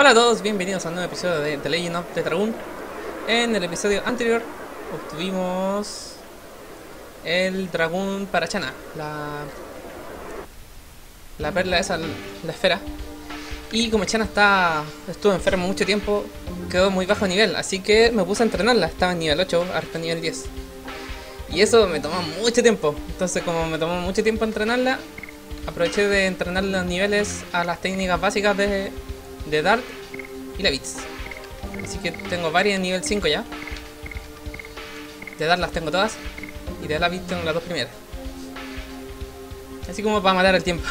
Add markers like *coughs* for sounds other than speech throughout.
Hola a todos, bienvenidos a un nuevo episodio de The Legend of the Dragon. En el episodio anterior obtuvimos el dragón para Chana, la, la perla esa, la esfera. Y como Chana está, estuvo enfermo mucho tiempo, quedó muy bajo nivel, así que me puse a entrenarla. Estaba en nivel 8, ahora está en nivel 10. Y eso me tomó mucho tiempo. Entonces, como me tomó mucho tiempo entrenarla, aproveché de entrenar los niveles a las técnicas básicas de, de Dart y la Bits. Así que tengo varias en nivel 5 ya. De Dart las tengo todas. Y de la Bits tengo las dos primeras. Así como para matar el tiempo.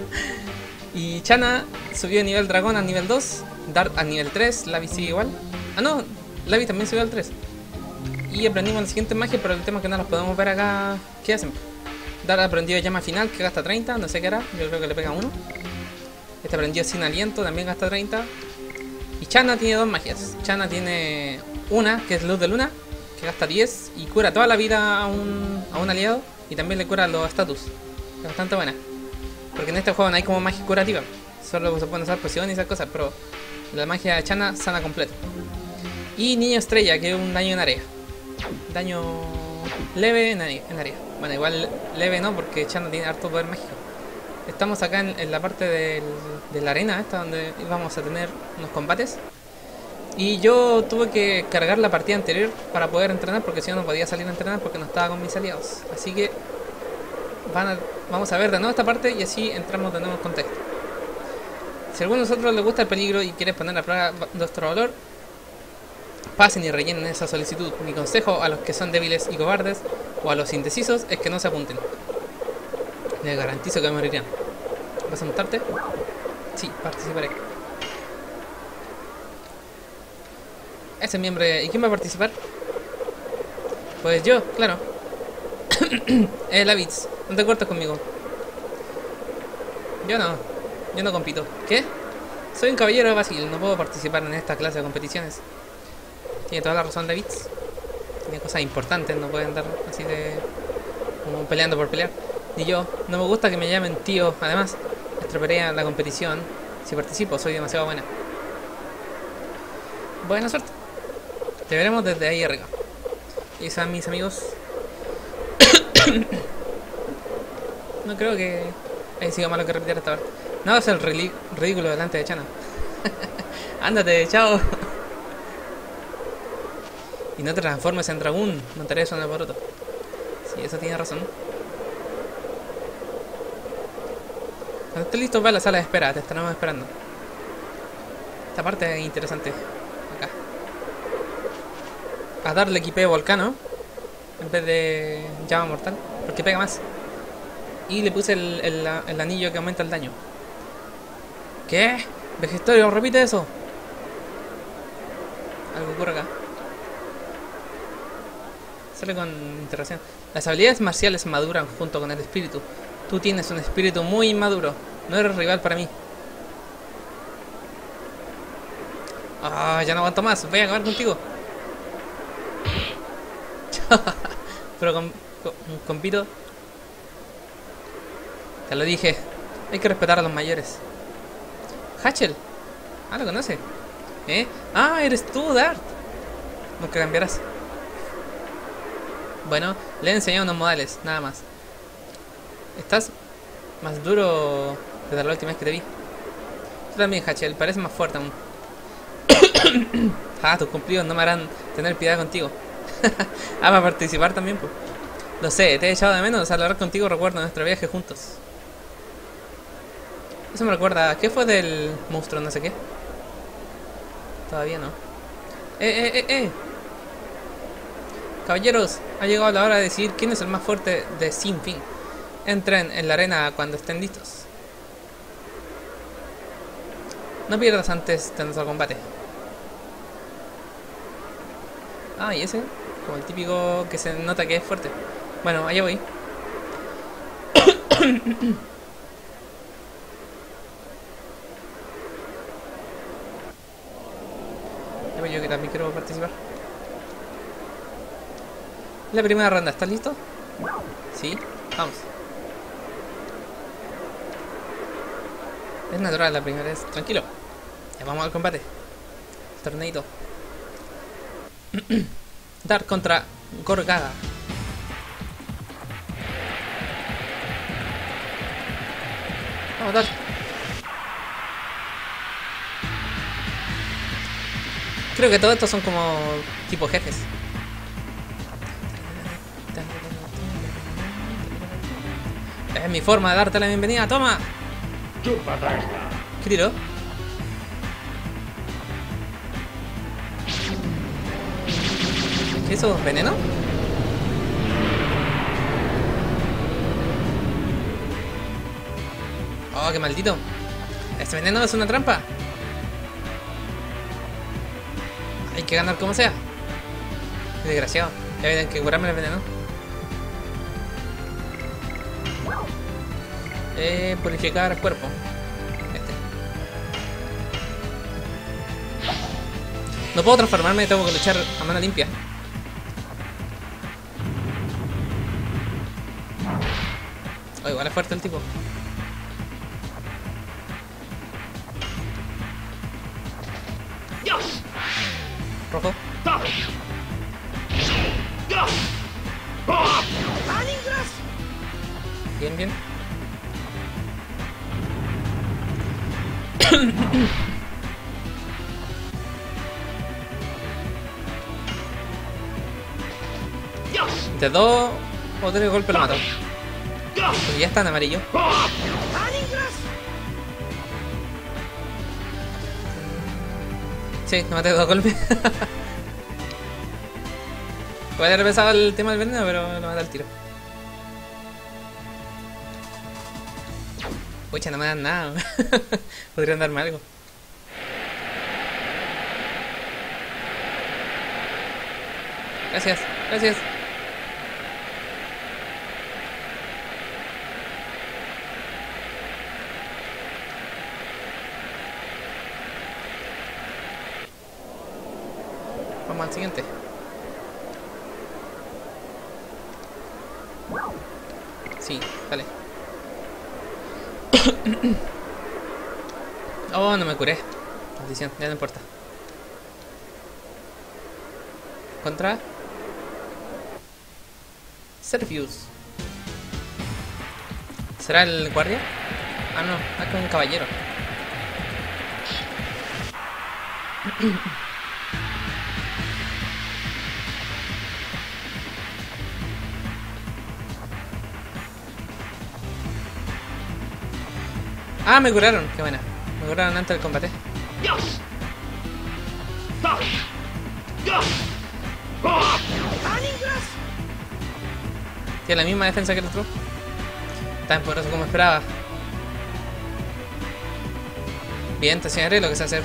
*laughs* y Chana subió de nivel dragón al nivel 2. Dart al nivel 3. La sigue igual. Ah, no. La también subió al 3. Y aprendimos la siguiente magia, pero el tema es que no las podemos ver acá. ¿Qué hacen? Dar aprendió llama final que gasta 30, no sé qué era, yo creo que le pega uno. Este aprendió sin aliento, también gasta 30. Y Chana tiene dos magias. Chana tiene una, que es luz de luna, que gasta 10 y cura toda la vida a un, a un aliado. Y también le cura los status. Es bastante buena. Porque en este juego no hay como magia curativa. Solo se pueden usar pociones y esas cosas, pero la magia de Chana sana completo. Y Niño Estrella, que es un daño en área. Daño leve en área. Bueno, igual leve no, porque Chana tiene harto poder mágico. Estamos acá en, la parte de la arena, esta donde íbamos a tener unos combates. Y yo tuve que cargar la partida anterior para poder entrenar, porque si no, no podía salir a entrenar porque no estaba con mis aliados. Así que van vamos a ver de nuevo esta parte y así entramos de nuevo en contexto. Si a alguno de nosotros le gusta el peligro y quiere poner a prueba nuestro valor, pasen y rellenen esa solicitud. Mi consejo a los que son débiles y cobardes o a los indecisos es que no se apunten. Les garantizo que morirían. ¿Vas a montarte? Sí, participaré. Ese miembro... ¿Y quién va a participar? Pues yo, claro. *coughs* eh, la Bits, no te cortes conmigo. Yo no. Yo no compito. ¿Qué? Soy un caballero Basil, no puedo participar en esta clase de competiciones. Tiene toda la razón David. Tiene cosas importantes, no pueden andar así de. como peleando por pelear. Ni yo, no me gusta que me llamen tío. Además, estropearía la competición. Si participo, soy demasiado buena. Buena suerte. Te veremos desde ahí arriba. Y son mis amigos. *coughs* no creo que haya sido malo que repetir esta vez. No va a ser ridículo delante de Chana. *laughs* Ándate, chao. *laughs* Y no te transformes en dragón, no te eso en el boroto. Sí, eso tiene razón. Cuando estés listo, va a la sala de espera, te estaremos esperando. Esta parte es interesante. Acá. A darle equipe volcano. En vez de llama mortal. Porque pega más. Y le puse el, el anillo que aumenta el daño. ¿Qué? Vegestorio, repite eso. Algo ocurre acá. Sale con interacción. Las habilidades marciales maduran junto con el espíritu. Tú tienes un espíritu muy inmaduro. No eres rival para mí. Ah, ya no aguanto más. Voy a acabar contigo. *laughs* Pero con, con, compito. Te lo dije. Hay que respetar a los mayores. Hatchel. Ah, lo conoce. ¿Eh? Ah, eres tú, Dart. Nunca cambiarás. Bueno, le he enseñado unos modales, nada más. Estás más duro desde la última vez que te vi. Tú también, Hachel, parece más fuerte aún. *coughs* ah, tus cumplidos no me harán tener piedad contigo. *laughs* ah, para participar también, pues. Lo sé, te he echado de menos al hablar contigo, recuerdo nuestro viaje juntos. Eso me recuerda, ¿qué fue del monstruo no sé qué? Todavía no. Eh, eh, eh, eh. Caballeros, ha llegado la hora de decidir quién es el más fuerte de Sin Fin. Entren en la arena cuando estén listos. No pierdas antes de nuestro combate. Ah, y ese, como el típico que se nota que es fuerte. Bueno, allá voy. *coughs* yo que también quiero participar. La primera ronda, ¿estás listo? Sí, vamos. Es natural la primera vez, tranquilo. Ya vamos al combate. Torneito. *clears throat* Dar contra Gorgaga. Vamos, Dar. Creo que todos estos son como tipo jefes. Es mi forma de darte la bienvenida. ¡Toma! ¿Qué tiró? ¿Qué es eso? ¿Veneno? Oh, qué maldito. Este veneno es una trampa. Hay que ganar como sea. Qué desgraciado. Ya tienen que curarme el veneno. Eh, purificar cuerpo. Este. No puedo transformarme, tengo que luchar a mano limpia. Oh, igual es fuerte el tipo. Rojo. Bien, bien. De dos o tres golpes lo mato. Porque ya está en amarillo. Sí, lo maté dos golpes. *laughs* Puede haber pensado el tema del veneno, pero lo maté al tiro. Pucha, no me dan nada. *laughs* Podrían darme algo. Gracias, gracias. Vamos al siguiente. Sí, dale. *coughs* oh, no me curé. Ya no importa. Contra. Servius. ¿Será el guardia? Ah, no, es con un caballero. Ah, me curaron, qué buena. Me curaron antes del combate. Tiene la misma defensa que el otro. Tan poderoso como esperaba. Bien, te enseñaré lo que sé hacer.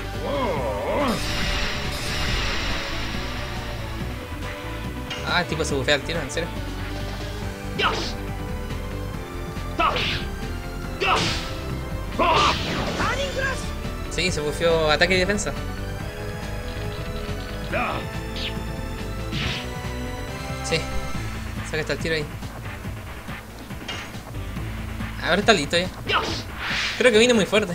Ah, el tipo se bufea al tiro, en serio. Sí, se bufeó ataque y defensa. Sí, saca hasta el tiro ahí. A ver, está listo ya. Creo que vine muy fuerte.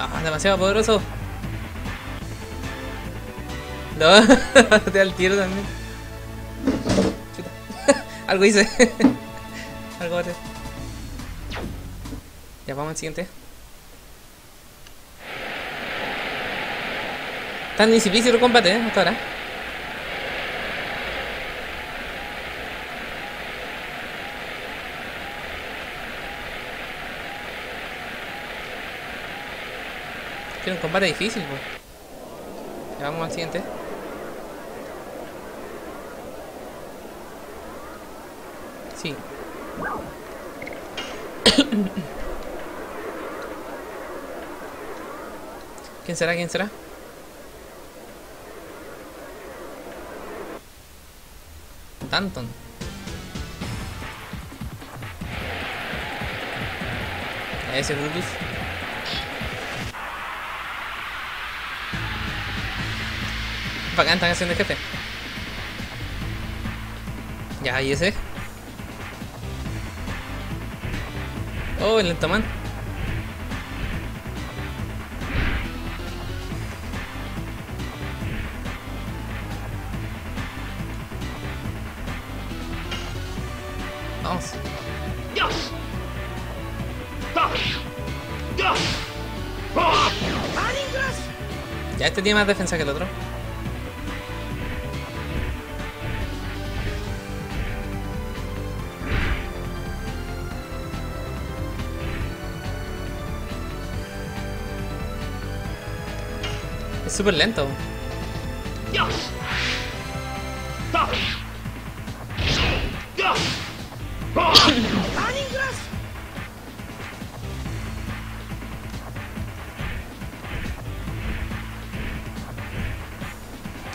Ah, demasiado poderoso. No, *laughs* te da el tiro también. Algo hice. *laughs* Algo haré. Ya vamos al siguiente. Tan difícil el combate, ¿eh? Hasta ahora. Tiene un combate difícil, pues. Ya vamos al siguiente. Sí. *coughs* ¿Quién será? ¿Quién será? Tanton. Ese Brutus. Bacán, están haciendo jefe. Ya, y ese. Oh, el lentoman. Vamos. Ya este tiene más defensa que el otro. Súper lento.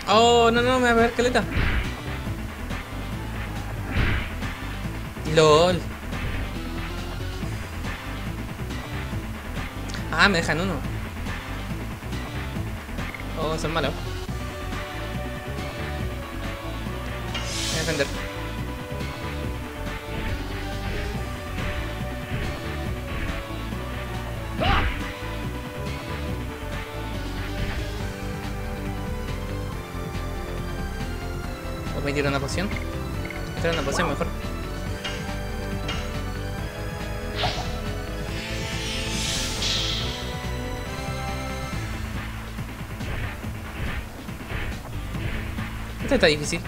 Oh, no, no, me va a ver caleta. LOL. Ah, me dejan uno. Oh, son malos. Voy a defender. O me tiro una poción. Tiro una poción mejor. Este está difícil.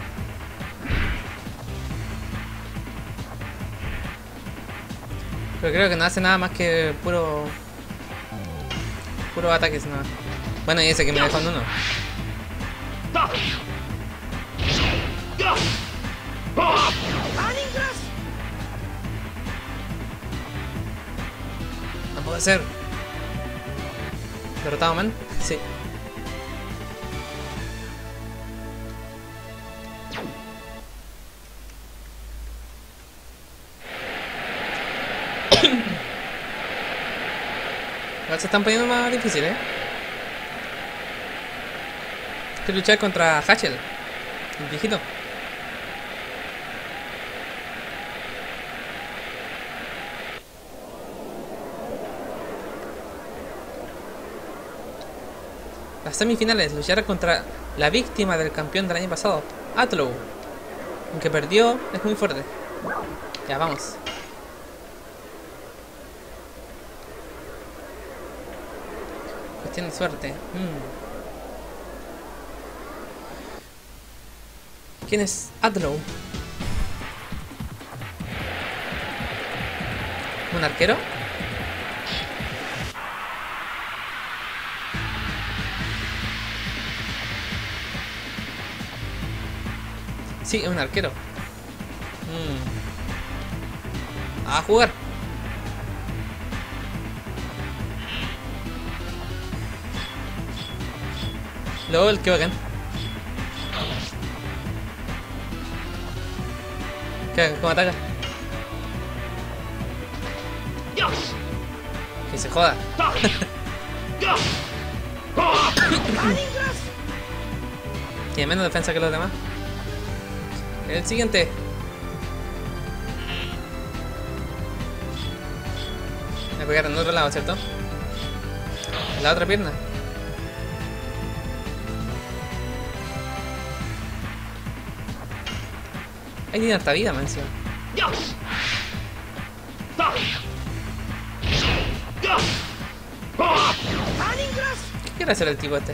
Pero creo que no hace nada más que puro. Puro ataques nada. Bueno, y ese que me dejó en uno. No puede ser. ¿Derrotado, man? Sí. Se están poniendo más difíciles, ¿eh? que luchar contra Hatchel, el viejito. Las semifinales luchará contra la víctima del campeón del año pasado, Atlow. Aunque perdió, es muy fuerte. Ya, vamos. De suerte. Mm. ¿Quién es Adlow? ¿Un arquero? Sí, es un arquero. Mm. A jugar. LOL, qué bacán. ¿Qué? ¿Cómo ataca? Que se joda. *coughs* Tiene menos defensa que los demás. El siguiente. Voy a pegar en otro lado, ¿cierto? En la otra pierna. Ahí tiene harta vida, mención. ¿Qué quiere hacer el tipo este?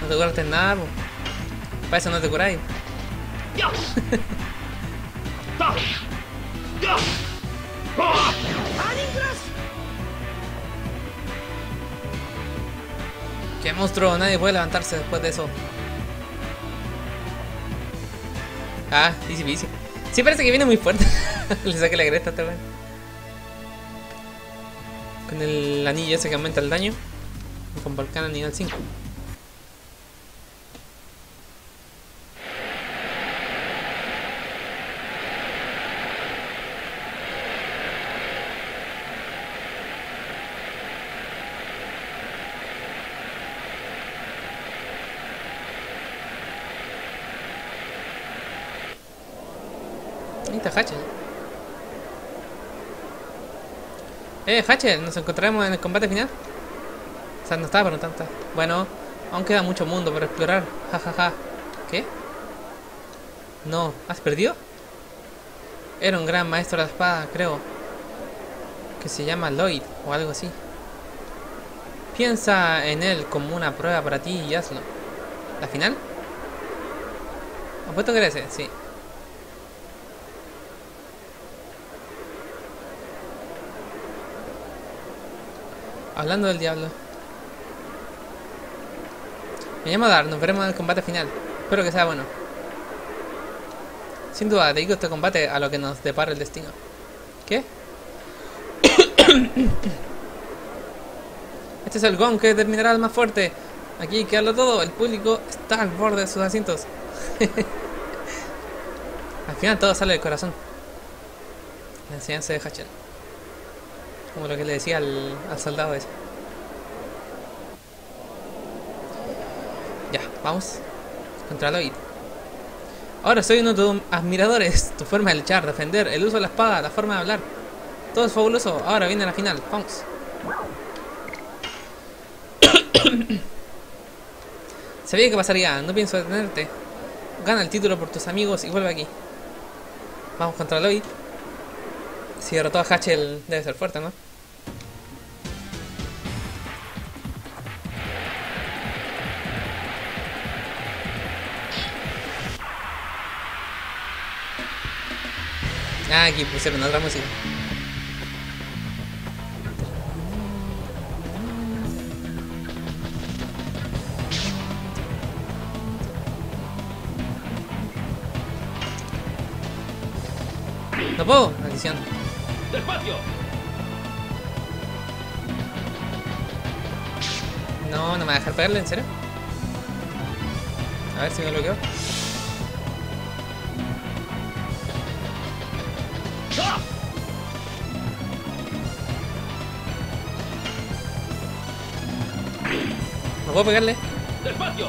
No te curaste nada, po. Para eso no te curáis. *laughs* monstruo, nadie puede levantarse después de eso. Ah, easy peasy. Sí parece que viene muy fuerte. *laughs* Le saqué la cresta a este weón. Con el anillo ese que aumenta el daño. Con volcán a nivel 5. Está Hachel. Eh, Hachel, ¿nos encontraremos en el combate final? O sea, no estaba preguntando. Bueno, aún queda mucho mundo por explorar. Ja, ja, ja. ¿Qué? No, ¿has perdido? Era un gran maestro de la espada, creo. Que se llama Lloyd o algo así. Piensa en él como una prueba para ti y hazlo. ¿La final? Apuesto que era ese, sí. Hablando del diablo. Me llamo Dar, nos veremos en el combate final. Espero que sea bueno. Sin duda, dedico este combate a lo que nos depara el destino. ¿Qué? *coughs* Este es el gong que determinará al más fuerte. Aquí hay que darlo todo. El público está al borde de sus asientos. *laughs* al final todo sale del corazón. La enseñanza de Hachel. Como lo que le decía al, soldado ese. Ya, vamos. Contra Lloyd. Ahora soy uno de tus admiradores. Tu forma de luchar, defender, el uso de la espada, la forma de hablar. Todo es fabuloso. Ahora viene la final. Vamos. *coughs* Sabía que pasaría. No pienso detenerte. Gana el título por tus amigos y vuelve aquí. Vamos contra Lloyd. Si derrotó a Hatchel debe ser fuerte, ¿no? Ah, aquí pusieron otra música. No puedo, maldición. ¡Despacio! No, no me va a dejar pegarle, ¿en serio? A ver si me bloqueo. No puedo pegarle. ¡Despacio!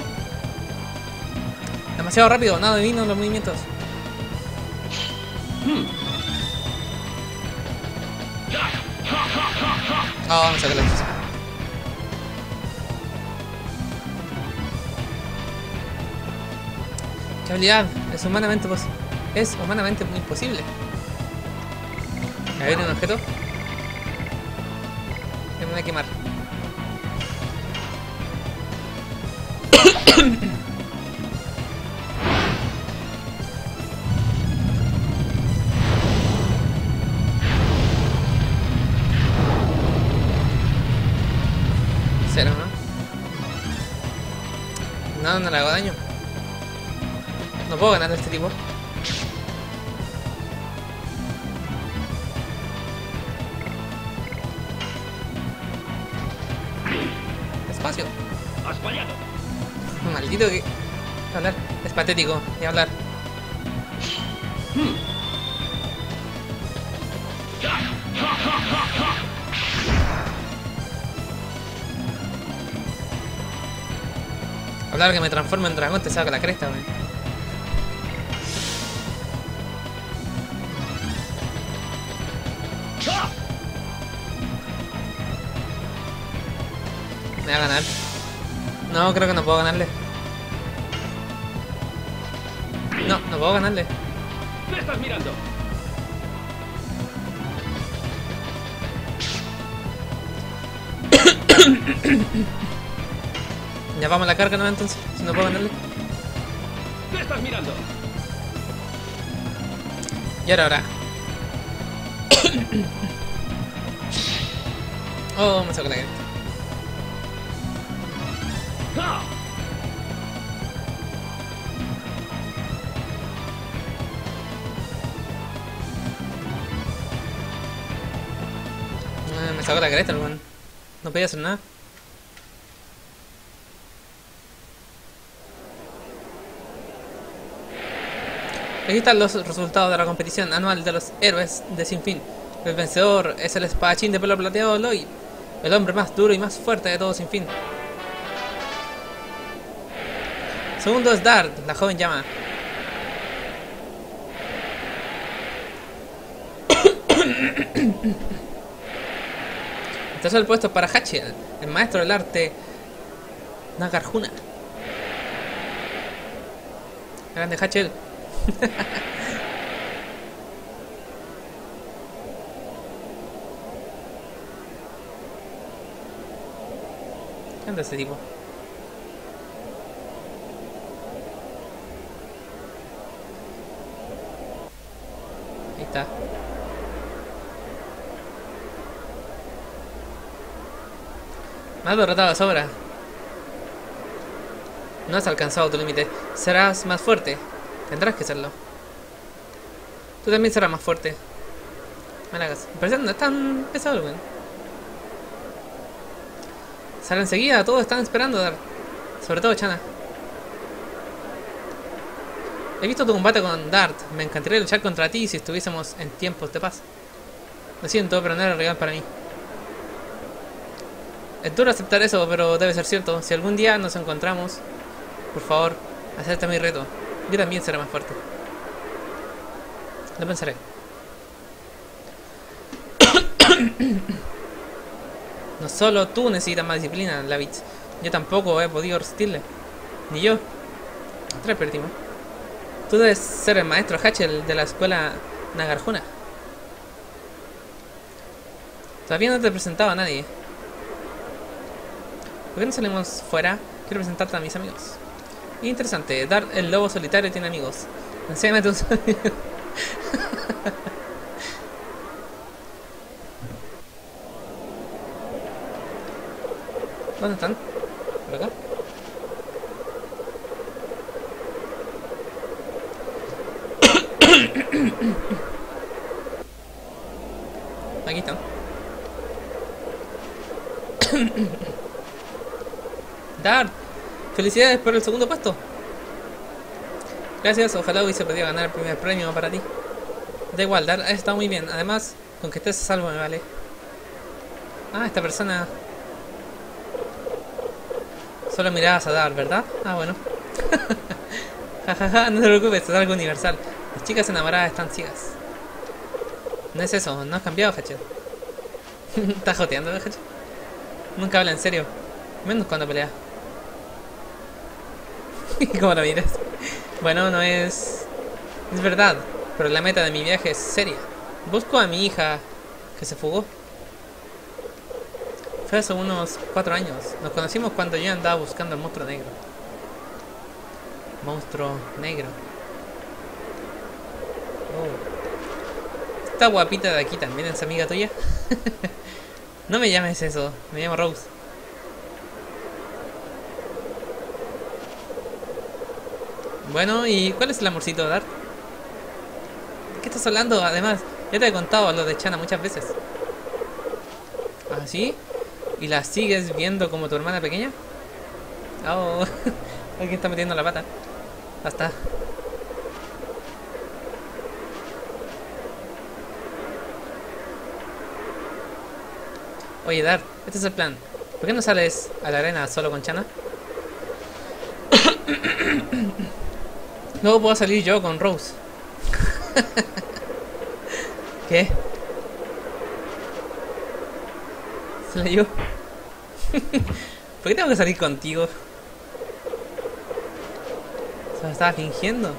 Demasiado rápido, nada divino los movimientos. Oh, me saqué la chucha. ¡Qué habilidad! Es humanamente pos- Es humanamente muy imposible. A ver, un objeto. Que me voy a quemar. *coughs* *coughs* *coughs* ¿no? No, le hago daño. No puedo ganar a este tipo. Espacio. ¡Has! Maldito que... Hablar. Es patético. Y hablar. Hablar que me transformo en dragón te saca la cresta, wey. Me va a ganar. No, creo que no puedo ganarle. No, no puedo ganarle. ¿Qué estás mirando? *coughs* Ya vamos a la carga, ¿no? Entonces, si no puedo ganarle. ¿Qué estás mirando? Y ahora, ahora. *coughs* oh, me sacó la cresta. ¡Ah! Me sacó la cresta, el weón. No podía hacer nada. Aquí están los resultados de la competición anual de los héroes de Sinfín. El vencedor es el espadachín de pelo plateado Lloyd, el hombre más duro y más fuerte de todo Sinfín. Segundo es Dart, la joven llama. El tercer puesto para Hachel, el maestro del arte Nagarjuna. Grande Hachel. ¿Qué *laughs* anda ese tipo? Ahí está. Has derrotado de sobra. No has alcanzado tu límite. Serás más fuerte. Tendrás que serlo. Tú también serás más fuerte. Me la hagas. Me parece que no es tan pesado, weón. Sale enseguida, todos están esperando dar. Sobre todo Chana. He visto tu combate con Dart. Me encantaría luchar contra ti si estuviésemos en tiempos de paz. Lo siento, pero no era real para mí. Es duro aceptar eso, pero debe ser cierto. Si algún día nos encontramos, por favor, acepta mi reto. Yo también seré más fuerte. Lo pensaré. *coughs* No solo tú necesitas más disciplina, Lavitz. Yo tampoco he podido resistirle. Ni yo. Tres perdimos. Tú debes ser el maestro Hachel de la escuela Nagarjuna. Todavía no te he presentado a nadie. ¿Por qué no salimos fuera? Quiero presentarte a mis amigos. Interesante, Dar el lobo solitario tiene amigos. Enséñame tus. ¿Dónde están? ¿Por acá? *coughs* Aquí están. *coughs* Dart, felicidades por el segundo puesto. Gracias, ojalá hubiese podido ganar el primer premio para ti. Da igual, Dart ha estado muy bien. Además, con que estés a salvo me vale. Ah, esta persona Solo mirabas a dar, ¿verdad? Ah, bueno. *laughs* Jajaja, no te preocupes, es algo universal. Las chicas enamoradas están ciegas. No es eso, no has cambiado, Hachel. *laughs* ¿Estás joteando, Hachel? Nunca habla en serio. Menos cuando pelea. *laughs* ¿Cómo lo? Bueno, no es... Es verdad, pero la meta de mi viaje es seria. Busco a mi hija que se fugó. Fue hace unos cuatro años. Nos conocimos cuando yo andaba buscando al monstruo negro. Monstruo negro. Oh. Esta guapita de aquí también es amiga tuya. *laughs* no me llames eso, me llamo Rose. Bueno, ¿y cuál es el amorcito Dart? ¿De qué estás hablando? Además, ya te he contado lo de Chana muchas veces. ¿Ah, sí? ¿Y la sigues viendo como tu hermana pequeña? Oh, *laughs* alguien está metiendo la pata. Hasta. Oye, Dar, este es el plan. ¿Por qué no sales a la arena solo con Chana? Luego puedo salir yo con Rose. *laughs* ¿Qué? Se la yo. *laughs* ¿Por qué tengo que salir contigo? Se lo estaba fingiendo.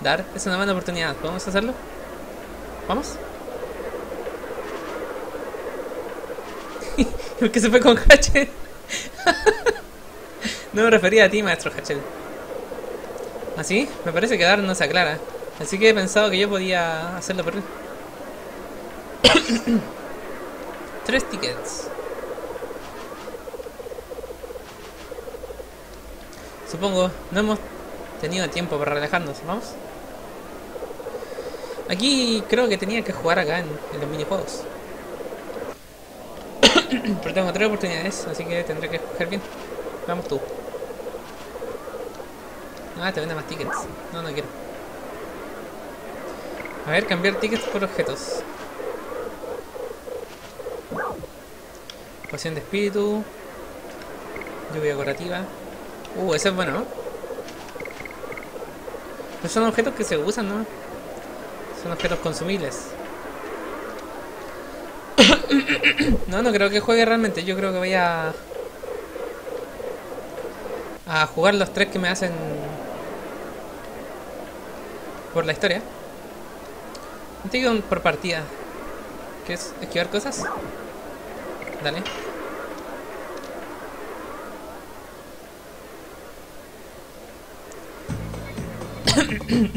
Dar, es una buena oportunidad. ¿Podemos hacerlo? ¿Vamos? *laughs* ¿Por qué se fue con Hachel? no me refería a ti, maestro Hachel. ¿Así? Me parece que Dar no se aclara. Así que he pensado que yo podía hacerlo por él. *coughs* Tres tickets. Supongo, no hemos tenido tiempo para relajarnos, ¿vamos? Aquí creo que tenía que jugar acá en, en los minijuegos. *coughs* Pero tengo tres oportunidades, así que tendré que escoger bien. Vamos tú. Ah, te vende más tickets. No, no quiero. A ver, cambiar tickets por objetos. Poción de espíritu. Lluvia curativa. Uh, ese es bueno, ¿no? Pero son objetos que se usan, ¿no? Son objetos consumibles. *coughs* No, no creo que juegue realmente. Yo creo que voy a. a jugar los tres que me hacen. Por la historia. Digo por partida. ¿Quieres esquivar cosas? Dale. *coughs*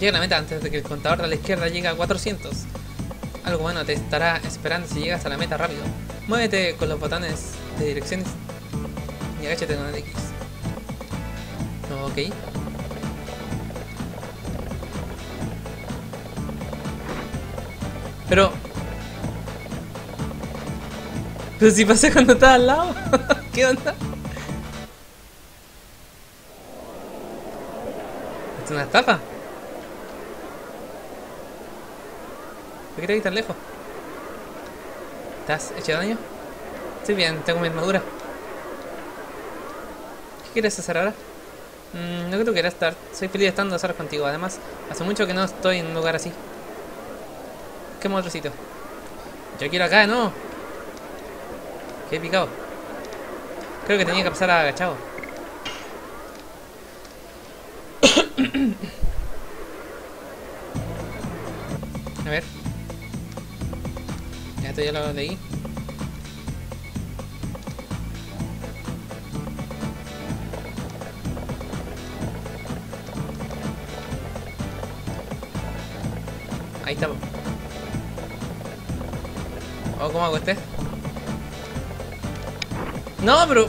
Llega a la meta antes de que el contador de la izquierda llegue a 400. Algo bueno te estará esperando si llegas a la meta rápido. Muévete con los botones de direcciones y agáchate con el X. Ok. Pero... Pero si pasé cuando estaba al lado. *laughs* ¿Qué onda? ¿Es una estafa? ¿Por qué te tan lejos? ¿Estás hecho daño? Estoy bien, tengo mi armadura. ¿Qué quieres hacer ahora? Mm, no creo que quiera estar. Soy feliz estando a contigo. Además, hace mucho que no estoy en un lugar así. ¿Qué otro sitio? Yo quiero acá, ¿no? Qué picado. Creo que tenía que pasar agachado. *coughs* A ver. Ya esto ya lo leí. Ahí estamos. ¿Cómo hago este? No, pero...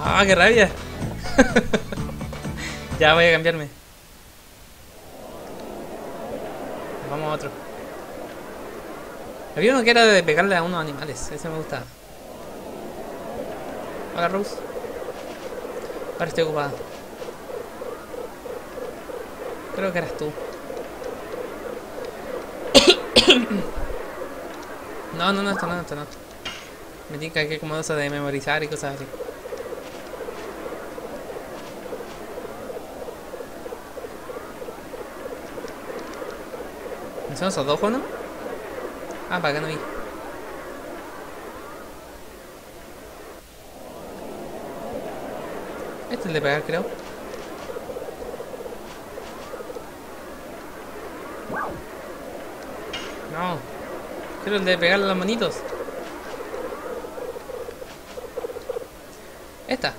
Ah, qué rabia. *laughs* ya voy a cambiarme. Vamos a otro. Había uno que era de pegarle a unos animales. Ese me gustaba. Hola, Rose. Ahora estoy ocupada. Creo que eras tú. No, no, no, esto no, esto no. Me tinca que como eso de memorizar y cosas así. ¿Son esos dos no? Ah, para acá no vi. Este es el de pegar, creo. No. Quiero el de pegarle a los monitos. Esta.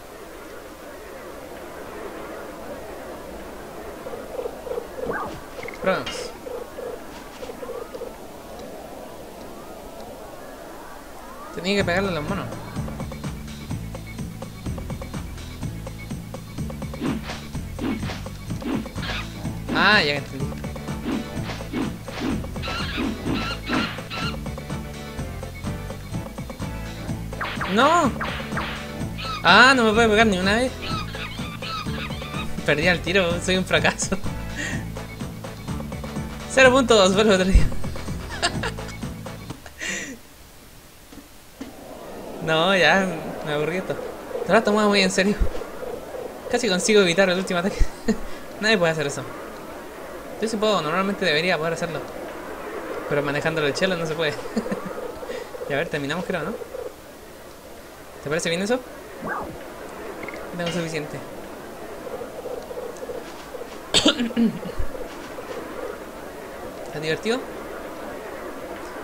Probemos. Tenía que pegarle a los monos. Ah, ya ¡No! Ah, no me puede pegar ni una vez. Perdí el tiro, soy un fracaso. 0 puntos, vuelvo otro día. no, ya, me aburrí esto. Te lo tomado muy en serio. Casi consigo evitar el último ataque. *laughs* Nadie puede hacer eso. Yo sí puedo, normalmente debería poder hacerlo. Pero manejando el chelo no se puede. *laughs* y a ver, terminamos creo, ¿no? ¿Te parece bien eso? Tengo suficiente. *coughs* ¿Está divertido?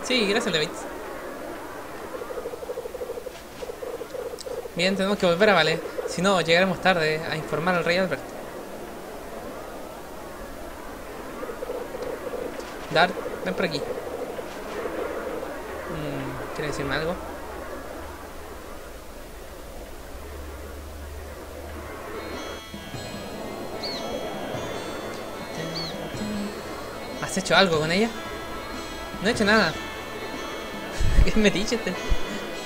Sí, gracias David. Bien, tenemos que volver a Vale. Si no, llegaremos tarde a informar al rey Albert. Dart, ven por aquí. Mm, ¿Quieres decirme algo? ¿Has hecho algo con ella? No he hecho nada. *laughs* ¿Qué me dices? Este?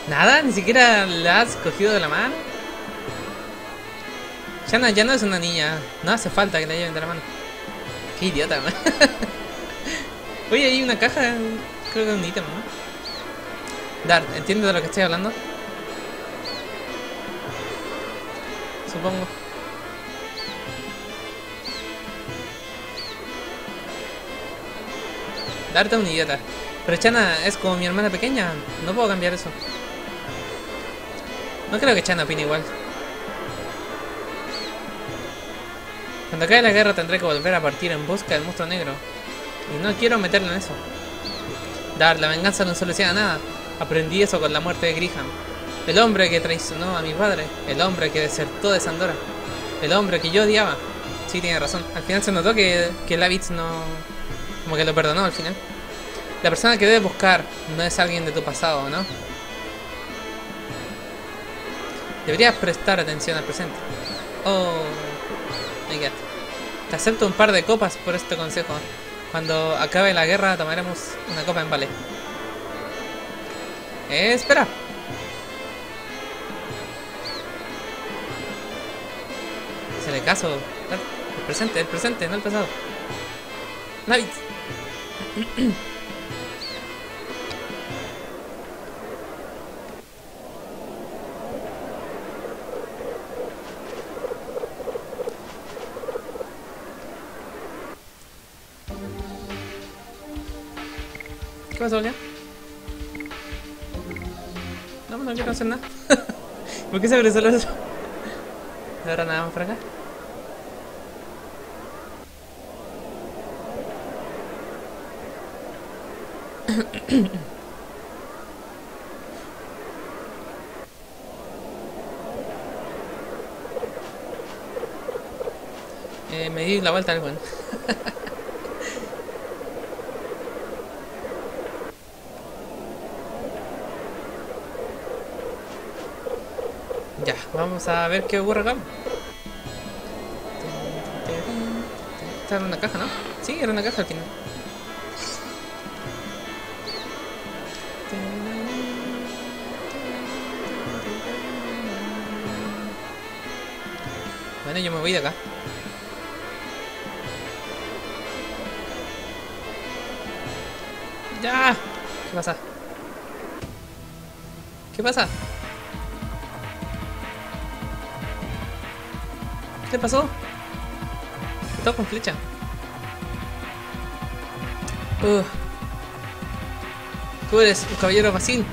¿Nada? ¿Ni siquiera la has cogido de la mano? Ya no, ya no es una niña. No hace falta que la lleven de la mano. Qué idiota, man. *laughs* Oye, hay una caja. Creo que es un ítem, ¿no? Dart, ¿entiendes de lo que estoy hablando? Supongo. Darte un idiota. Pero Chana es como mi hermana pequeña. No puedo cambiar eso. No creo que Chana opine igual. Cuando acabe la guerra tendré que volver a partir en busca del monstruo negro. Y no quiero meterlo en eso. Dar, la venganza no soluciona nada. Aprendí eso con la muerte de Griham. El hombre que traicionó a mi padre. El hombre que desertó de Sandora. El hombre que yo odiaba. Sí, tiene razón. Al final se notó que, que Lavitz no... Como que lo perdonó al final. La persona que debes buscar no es alguien de tu pasado, ¿no? Deberías prestar atención al presente. Oh, my god. Te acepto un par de copas por este consejo. Cuando acabe la guerra tomaremos una copa en vale. Eh, espera. Se le caso. El presente, el presente, no el pasado. David. ¿Qué pasó, ya? No, no quiero hacer nada. *laughs* ¿Por qué se solo eso? Ahora nada más por acá. Eh, me di la vuelta al buen. *laughs* ya, vamos a ver qué ocurre acá. Era una caja, ¿no? Sí, era una caja al final. Bueno, yo me voy de acá. ¡Ya! ¿Qué pasa? ¿Qué pasa? ¿Qué pasó? Todo con flecha. Uh. Tú eres un caballero Basil.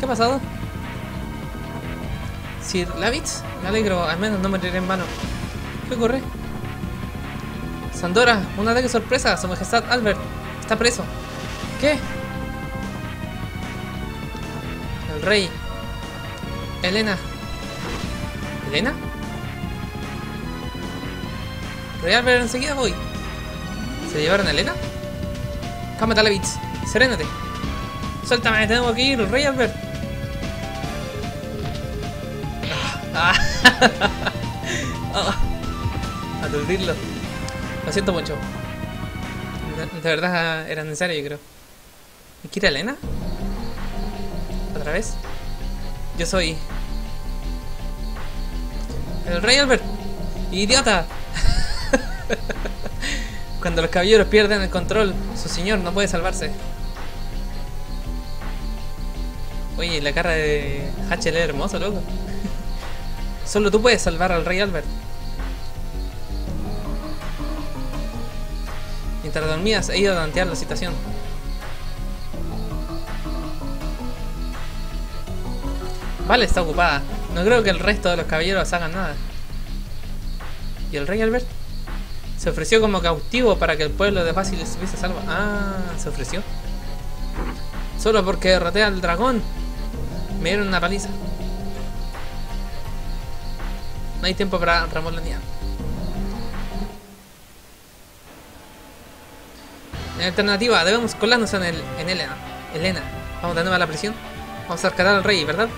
¿Qué ha pasado? Sir Lavitz, me alegro, al menos no moriré en vano. ¿Qué ocurre? Sandora, un ataque sorpresa, su majestad Albert está preso. ¿Qué? El rey. Elena. ¿Elena? Rey Albert, enseguida voy. ¿Se llevaron a Elena? Cálmate, Lavitz. Serénate. Suéltame, tengo que ir, Rey Albert. Ah. *laughs* Aturdirlo. Lo siento mucho. De, verdad era necesario, yo creo. ¿Y quiere Elena? ¿Otra vez? Yo soy. El Rey Albert. ¡Idiota! *laughs* Cuando los caballeros pierden el control, su señor no puede salvarse. Oye, la cara de Hachel es hermoso, loco. *laughs* Solo tú puedes salvar al rey Albert. Dormías he ido a tantear la situación. Vale, está ocupada. No creo que el resto de los caballeros hagan nada. ¿Y el rey Albert? Se ofreció como cautivo para que el pueblo de Basil estuviese salvo. Ah, se ofreció. Solo porque derroté al dragón. Me dieron una paliza. No hay tiempo para remolonear. Alternativa, debemos colarnos en, el, en Elena. Elena. Vamos de nuevo a la prisión. Vamos a rescatar al rey, ¿verdad?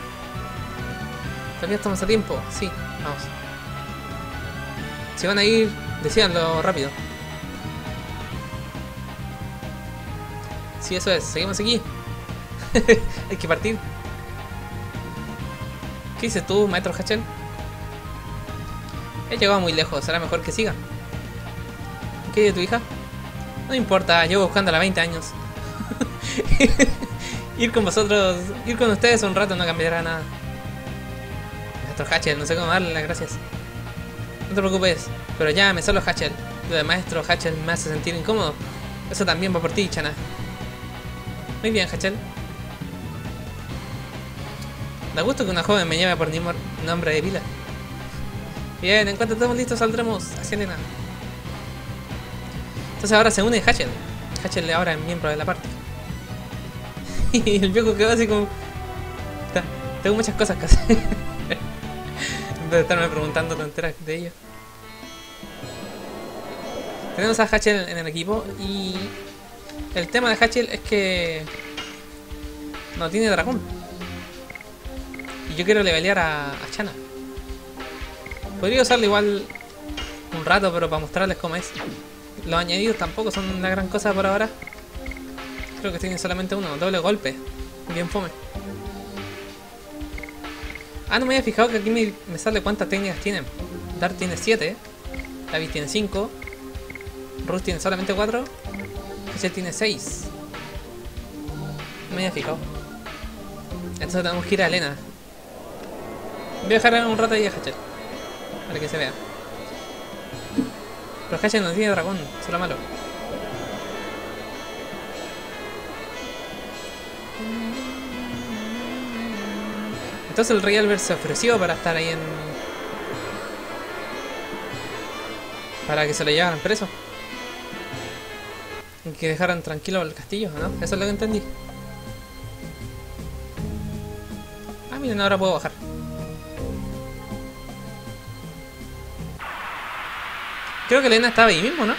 Todavía estamos a tiempo. Sí, vamos. Si van a ir, decíanlo rápido. Sí, eso es. Seguimos aquí. *laughs* Hay que partir. ¿Qué dices tú, maestro Hachel? He llegado muy lejos, será mejor que siga. ¿Qué de tu hija? No importa, llevo buscándola 20 años. *laughs* ir con vosotros, ir con ustedes un rato no cambiará nada. Maestro Hachel, no sé cómo darle las gracias. No te preocupes, pero llámame solo Hachel. Lo de maestro Hachel me hace sentir incómodo. Eso también va por ti, Chana. Muy bien, Hachel. Da gusto que una joven me llame por mi nombre de pila. Bien, en cuanto estemos listos saldremos hacia Elena. Entonces ahora se une Hachel. Hachel ahora es miembro de la parte. *laughs* y el viejo quedó así como... "Ta- Tengo muchas cosas que hacer. *laughs* en de estarme preguntando tonteras de ellos. Tenemos a Hachel en el equipo y el tema de Hachel es que no tiene dragón. Y yo quiero levelear a, a Chana. Podría usarlo igual un rato, pero para mostrarles cómo es. Los añadidos tampoco son una gran cosa por ahora. Creo que tiene solamente uno, doble golpe. Bien fome. Ah, no me había fijado que aquí me, sale cuántas técnicas tienen. Dart tiene 7, David tiene 5, Ruth tiene solamente 4, Hachel tiene 6. No me había fijado. Entonces tenemos que ir a Elena. Voy a dejar un rato ahí a Hachel. Para que se vea. Pero Hachel no tiene dragón, lo malo. Entonces el rey Albert se ofreció para estar ahí en... Para que se lo llevaran preso. Y que dejaran tranquilo el castillo, ¿no? Eso es lo que entendí. Ah, miren, ahora puedo bajar. Creo que Elena estaba ahí mismo, ¿no?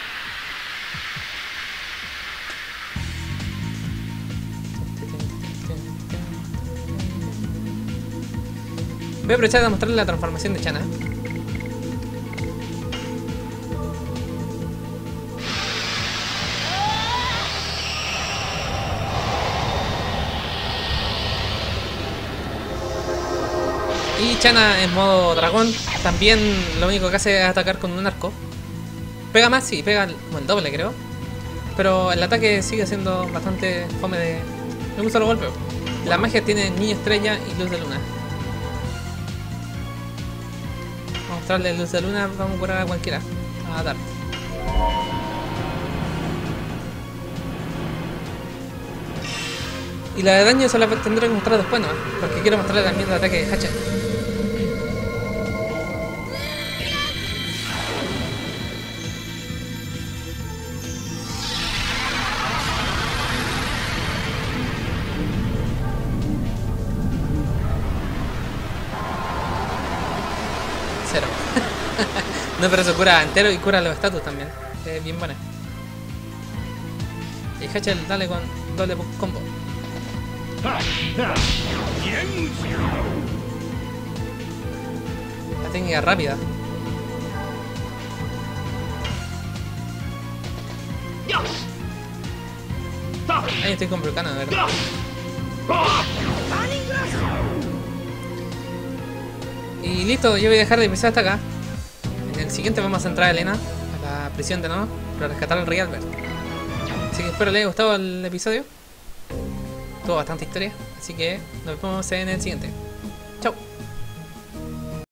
Voy a aprovechar de mostrarle la transformación de Chana. Y Chana en modo dragón también lo único que hace es atacar con un arco. Pega más, sí, pega el- como el doble creo. Pero el ataque sigue siendo bastante fome de, de un solo golpe. La magia tiene niño estrella y luz de luna. Vamos a mostrarle luz de luna, vamos a curar a cualquiera. A Dart. Y la de daño se la tendré que mostrar después, ¿no? Porque quiero mostrarle también el ataque de Hatchet. Pero eso cura entero y cura los estatus también. Es bien buena. Y Hatchel, dale con doble combo. La técnica rápida. Ahí estoy con Vulcano, de verdad. Y listo, yo voy a dejar de empezar hasta acá. El siguiente vamos a entrar a Elena, a la prisión de nuevo, para rescatar al Rey Albert. Así que espero les haya gustado el episodio. Tuvo bastante historia, así que nos vemos en el siguiente.